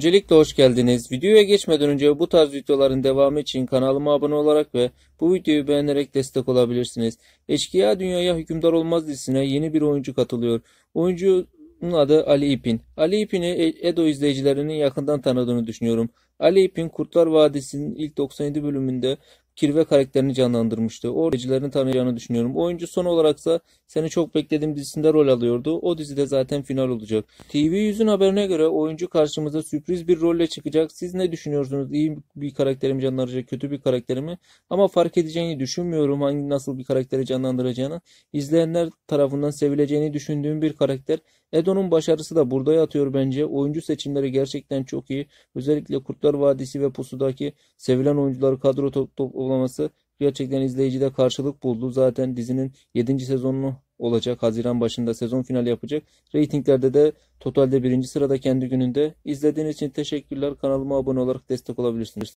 Öncelikle hoş geldiniz. Videoya geçmeden önce bu tarz videoların devamı için kanalıma abone olarak ve bu videoyu beğenerek destek olabilirsiniz. Eşkıya Dünyaya Hükümdar Olmaz dizisine yeni bir oyuncu katılıyor. Oyuncunun adı Ali İpin. Ali İpin'i E- Edo izleyicilerinin yakından tanıdığını düşünüyorum. Ali İpin Kurtlar Vadisi'nin ilk 97 bölümünde Kirve karakterini canlandırmıştı. O izleyicilerin tanıyacağını düşünüyorum. Oyuncu son olaraksa Seni Çok Bekledim dizisinde rol alıyordu. O dizide zaten final olacak. TV100'ün haberine göre oyuncu karşımıza sürpriz bir rolle çıkacak. Siz ne düşünüyorsunuz? İyi bir karakteri mi canlandıracak, kötü bir karakteri mi? Ama fark edeceğini düşünmüyorum hangi nasıl bir karakteri canlandıracağını. İzleyenler tarafından sevileceğini düşündüğüm bir karakter. Edo'nun başarısı da burada yatıyor bence. Oyuncu seçimleri gerçekten çok iyi. Özellikle Kurtlar Vadisi ve Pusu'daki sevilen oyuncuları kadro to- toplaması gerçekten izleyicide karşılık buldu. Zaten dizinin 7. sezonu olacak. Haziran başında sezon finali yapacak. Ratinglerde de totalde birinci sırada kendi gününde. İzlediğiniz için teşekkürler. Kanalıma abone olarak destek olabilirsiniz.